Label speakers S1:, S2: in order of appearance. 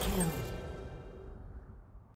S1: Kill.